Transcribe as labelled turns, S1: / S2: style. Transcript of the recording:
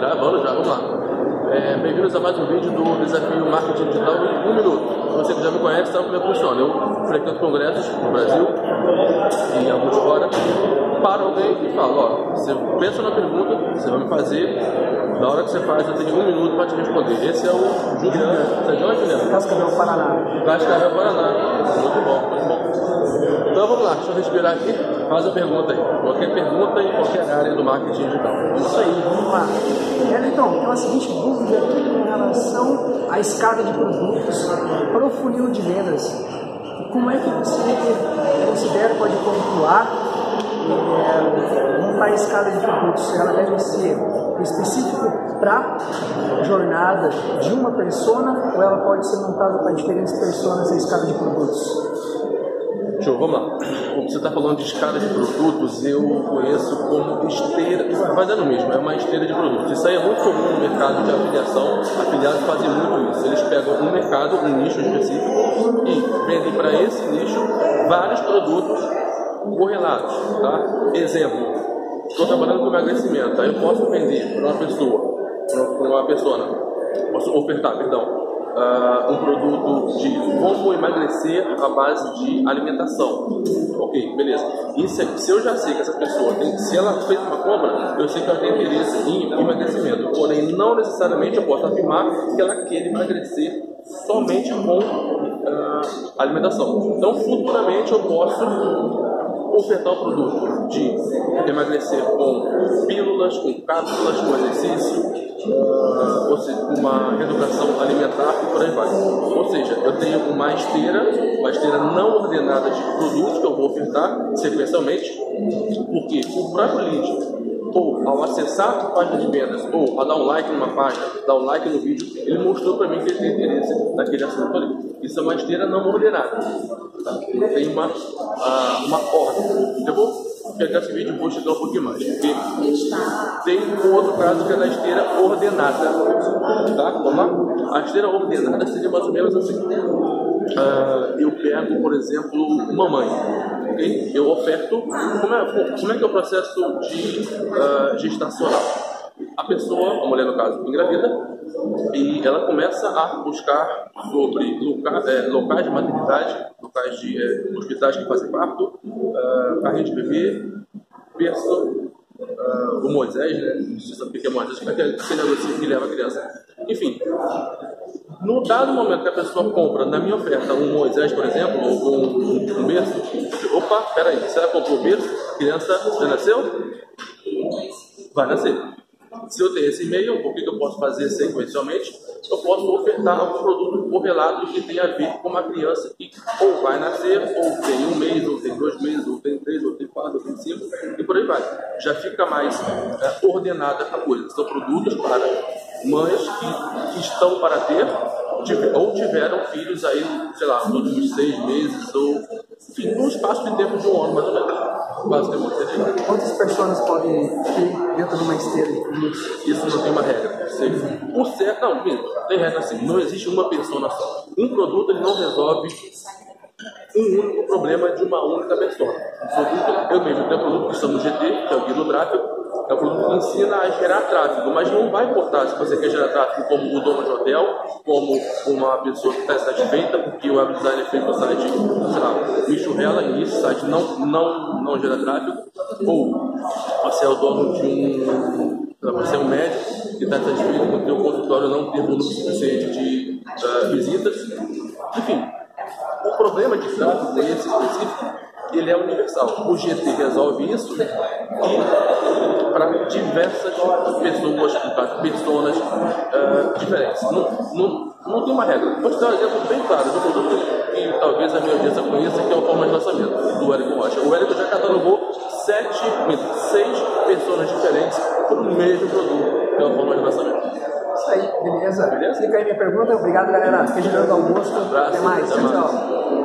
S1: Gravando já, vamos lá. É, Bem-vindos a mais um vídeo do Desafio Marketing Digital em um minuto. Você que já me conhece sabe como é que funciona. Eu frequento congressos no Brasil e em alguns fora. Paro alguém e falo, ó, você pensa na pergunta, você vai me fazer, na hora que você faz eu tenho um minuto para te responder. Esse é o Juliano. Você é de onde, Juliano?
S2: Cascavel, Paraná.
S1: Cascavel, Paraná. Muito bom. Então vamos lá, deixa eu respirar aqui. Faz a pergunta aí. Qualquer pergunta em qualquer área do marketing digital.
S2: Isso aí, vamos lá. Então, tem uma seguinte dúvida aqui com relação à escada de produtos para o funil de vendas. Como é que você considera, pode pontuar é, montar a escada de produtos? Ela deve ser específico para jornada de uma persona ou ela pode ser montada para diferentes pessoas a escada de produtos?
S1: Show, vamos lá. Você está falando de escada de produtos, eu conheço como esteira, vai dar no mesmo, é uma esteira de produtos. Isso aí é muito comum no mercado de afiliação, afiliados fazem muito isso. Eles pegam um mercado, um nicho específico e vendem para esse nicho vários produtos correlatos. Tá? Exemplo, estou trabalhando com emagrecimento, tá? eu posso vender para uma pessoa, para uma pessoa, posso ofertar, perdão, uh, um produto de como emagrecer à base de alimentação. Ok, beleza. E se, se eu já sei que essa pessoa tem, se ela fez uma compra, eu sei que ela tem interesse em emagrecimento. Porém, não necessariamente eu posso afirmar que ela quer emagrecer somente com uh, alimentação. Então, futuramente eu posso ofertar o produto de emagrecer com pílulas, com cápsulas, com exercício, uh, ou seja, uma reeducação alimentar e por aí vai. Ou seja, eu tenho uma esteira, uma esteira não ordenada de produtos que eu vou ofertar sequencialmente, porque o próprio lead ou ao acessar a página de vendas, ou a dar um like numa página, dar um like no vídeo, ele mostrou para mim que ele tem interesse naquele assunto ali. Isso é uma esteira não ordenada. Tá? Tem uma, uh, uma ordem. Eu vou pegar esse vídeo e vou chegar um pouquinho mais. Tem um outro caso que é da esteira ordenada. Tá? Vamos lá? A esteira ordenada seria mais ou menos assim. Uh, eu pego, por exemplo, uma mãe. Okay? Eu oferto. Como é, como é que é o processo de uh, gestacional? A pessoa, a mulher no caso, engravida e ela começa a buscar sobre loca, é, locais de maternidade, locais de é, hospitais que fazem parto, uh, carrinho de bebê, berço, uh, o Moisés, né? Não sei se o que é Moisés, que é aquele negocinho que leva a criança. Enfim, no dado momento que a pessoa compra na minha oferta um Moisés, por exemplo, ou um, um berço, opa, peraí, se ela comprou o berço, criança já nasceu? Vai nascer. Se eu tenho esse e-mail, o que eu posso fazer sequencialmente? Eu posso ofertar algum produto correlato que tenha a ver com uma criança que ou vai nascer, ou tem um mês, ou tem dois meses, ou tem três, ou tem quatro, ou tem cinco, e por aí vai. Já fica mais é, ordenada a coisa. São produtos para mães que, estão para ter ou tiveram filhos aí, sei lá, nos últimos seis meses, ou enfim, num espaço de tempo de um ano mais ou menos.
S2: Basicamente Quantas pessoas podem ter dentro de uma esteira de produtos?
S1: Isso não tem uma regra. Por certo, não, tem regra assim, não existe uma pessoa só. Um produto ele não resolve um único problema de uma única pessoa. O produto, eu mesmo tenho um produto que está no GT, que é o Guia do Tráfego, é um produto que ensina a gerar tráfego, mas não vai importar se você quer gerar tráfego como o dono de hotel, como uma pessoa que está satisfeita porque o web designer fez o site, sei lá, me churrela e esse site não, não, não gera tráfego, ou você é o dono de um. Você é um médico que está satisfeito com o seu consultório não ter volume suficiente de uh, visitas. Enfim, o problema de tráfego é esse específico ele é universal. O GT resolve isso e para diversas pessoas, pessoas uh, diferentes. Não, não, não tem uma regra. Vou te dar um exemplo bem claro de um produto que talvez a minha audiência conheça, que é o forma de lançamento do Érico Rocha. O Érico já catalogou sete, seis pessoas diferentes para o mesmo produto, que é o forma de lançamento.
S2: Isso aí, beleza? Beleza? Fica aí minha pergunta. Obrigado, galera. Fiquei gerando almoço. Abraço, Até mais. Tchau, tchau.